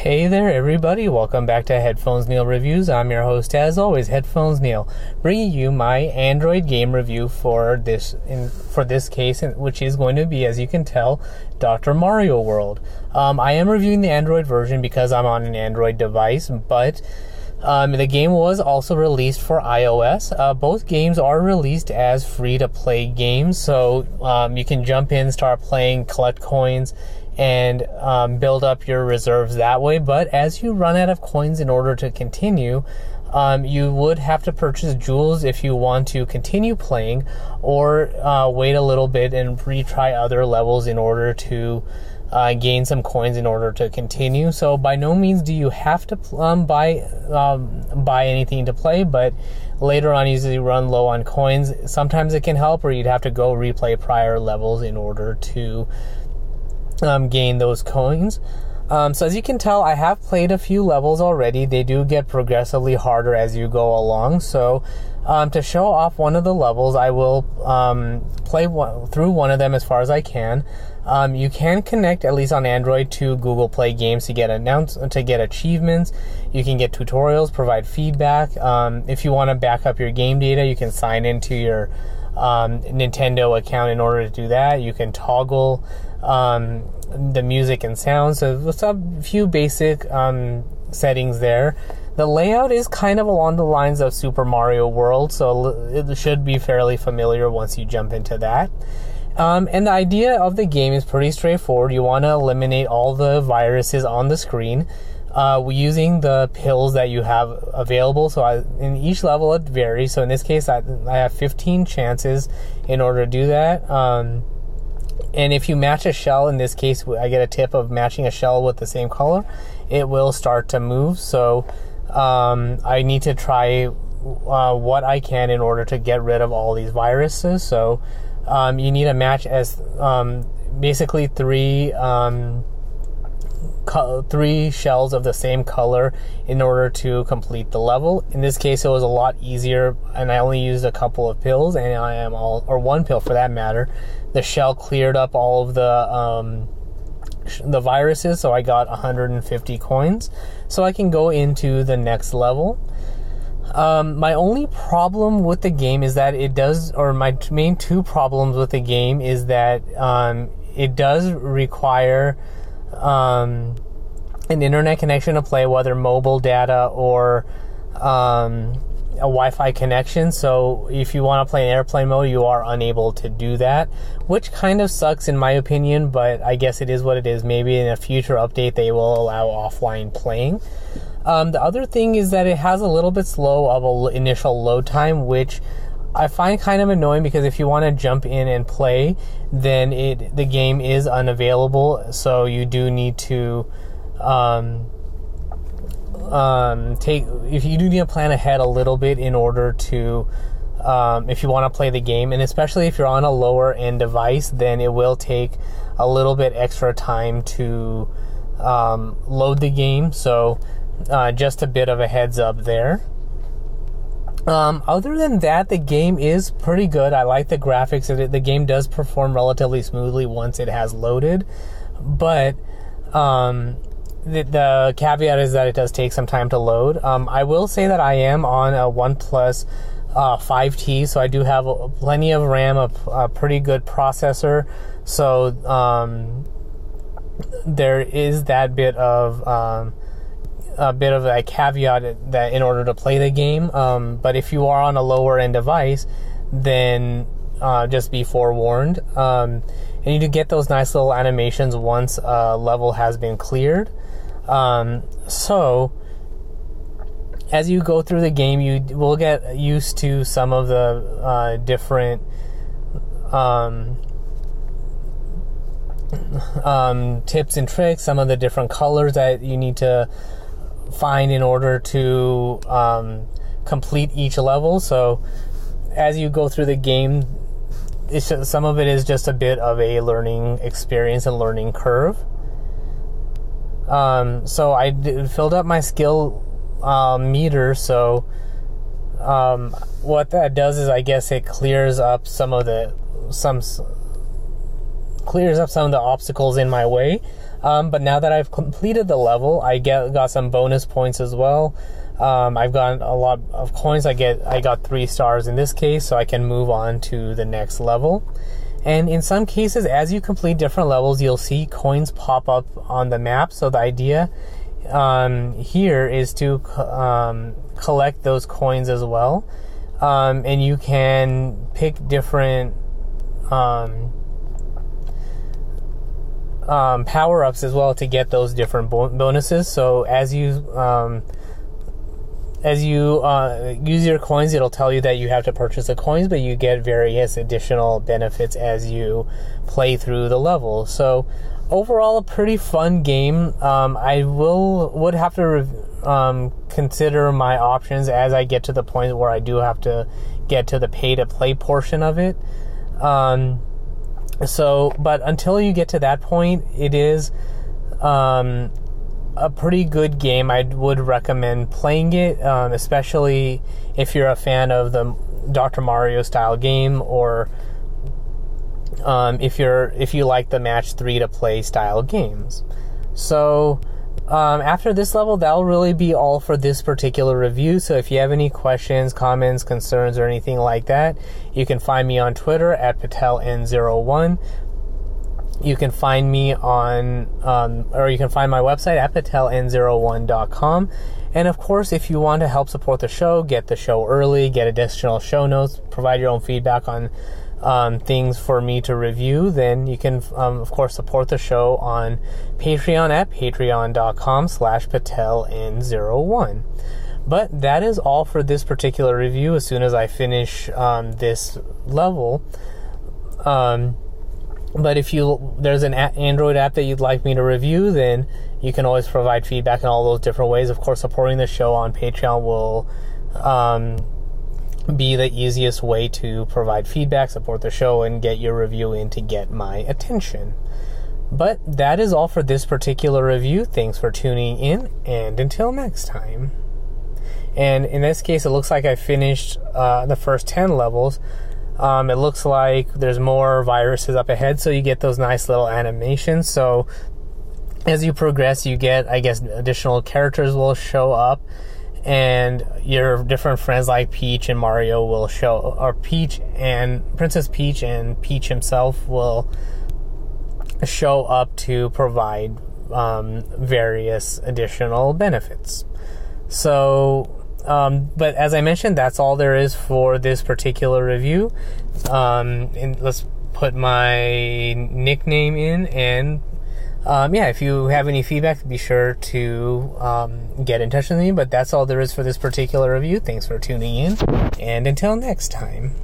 Hey there, everybody. Welcome back to Headphones Neil Reviews. I'm your host, as always, Headphones Neil, bringing you my Android game review for this in, for this case, which is going to be, as you can tell, Dr. Mario World. Um, I am reviewing the Android version because I'm on an Android device, but um, the game was also released for iOS. Uh, both games are released as free to play games, so um, you can jump in, start playing, collect coins, and um, build up your reserves that way. But as you run out of coins in order to continue, um, you would have to purchase jewels if you want to continue playing, or uh, wait a little bit and retry other levels in order to uh, gain some coins in order to continue. So by no means do you have to um, buy um, buy anything to play, but later on, usually run low on coins. Sometimes it can help, or you'd have to go replay prior levels in order to um, gain those coins. Um, so as you can tell, I have played a few levels already. They do get progressively harder as you go along. So um, to show off one of the levels, I will um, play one, through one of them as far as I can. Um, you can connect, at least on Android, to Google Play Games to get announce to get achievements. You can get tutorials, provide feedback. Um, if you want to back up your game data, you can sign into your um, Nintendo account in order to do that. You can toggle um, the music and sound. So there's a few basic um, settings there. The layout is kind of along the lines of Super Mario World, so it should be fairly familiar once you jump into that. Um, and the idea of the game is pretty straightforward. You want to eliminate all the viruses on the screen uh, using the pills that you have available. So I, in each level it varies. So in this case, I, I have 15 chances in order to do that. Um, and if you match a shell, in this case, I get a tip of matching a shell with the same color, it will start to move. So um, I need to try uh, what I can in order to get rid of all these viruses. So um, you need a match as um, basically three um, co- three shells of the same color in order to complete the level. In this case, it was a lot easier, and I only used a couple of pills, and I am all or one pill for that matter. The shell cleared up all of the um, the viruses, so I got 150 coins. So I can go into the next level. Um, my only problem with the game is that it does, or my main two problems with the game is that um, it does require um, an internet connection to play, whether mobile data or um, a Wi-Fi connection. So if you want to play in airplane mode, you are unable to do that, which kind of sucks in my opinion. But I guess it is what it is. Maybe in a future update they will allow offline playing. Um, the other thing is that it has a little bit slow of a initial load time, which I find kind of annoying because if you want to jump in and play, then it the game is unavailable. So you do need to um, um, take if you do need to plan ahead a little bit in order to um, if you want to play the game, and especially if you're on a lower end device, then it will take a little bit extra time to um, load the game. So uh, just a bit of a heads up there. Um, other than that, the game is pretty good. I like the graphics. It, the game does perform relatively smoothly once it has loaded, but um, the, the, caveat is that it does take some time to load. Um, I will say that I am on a OnePlus uh, 5T, so I do have plenty of RAM, a, a pretty good processor. So um, there is that bit of um, a bit of a caveat that in order to play the game. Um, but if you are on a lower end device, then uh, just be forewarned. Um, and you do get those nice little animations once a level has been cleared. Um, so as you go through the game, you will get used to some of the uh, different um, um, tips and tricks, some of the different colors that you need to find in order to um, complete each level. So as you go through the game, just, some of it is just a bit of a learning experience and learning curve. Um, so I filled up my skill uh, meter. So um, what that does is, I guess, it clears up some of the some clears up some of the obstacles in my way. Um, but now that I've completed the level, I get got some bonus points as well. Um, I've got a lot of coins. I get I got three stars in this case, so I can move on to the next level. And in some cases, as you complete different levels, you'll see coins pop up on the map. So the idea um, here is to um, collect those coins as well, um, and you can pick different um, um, power ups as well to get those different bonuses. So as you um, as you uh, use your coins, it'll tell you that you have to purchase the coins, but you get various additional benefits as you play through the level. So overall, a pretty fun game. Um, I will would have to um, consider my options as I get to the point where I do have to get to the pay to play portion of it. Um, so, but until you get to that point, it is um, a pretty good game. I would recommend playing it, um, especially if you're a fan of the Dr. Mario style game, or um, if you're if you like the match three to play style games. So. Um, after this level, that'll really be all for this particular review. So if you have any questions, comments, concerns, or anything like that, you can find me on Twitter at PatelN01. You can find me on, um, or you can find my website at pateln01.com. And of course, if you want to help support the show, get the show early, get additional show notes, provide your own feedback on um, things for me to review, then you can, um, of course, support the show on Patreon at patreon.com slash pateln01. But that is all for this particular review. As soon as I finish um, this level, um, but if you there's an Android app that you'd like me to review, then you can always provide feedback in all those different ways. Of course, supporting the show on Patreon will um, be the easiest way to provide feedback, support the show, and get your review in to get my attention. But that is all for this particular review. Thanks for tuning in, and until next time. And in this case, it looks like I finished uh, the first 10 levels. Um, it looks like there's more viruses up ahead, so you get those nice little animations. So as you progress, you get, I guess, additional characters will show up and your different friends like Peach and Mario will show, or Peach and Princess Peach and Peach himself will show up to provide um, various additional benefits. So, um, but as I mentioned, that's all there is for this particular review. Um, let's put my nickname in and um, yeah, if you have any feedback, be sure to um, get in touch with me. But that's all there is for this particular review. Thanks for tuning in, and until next time.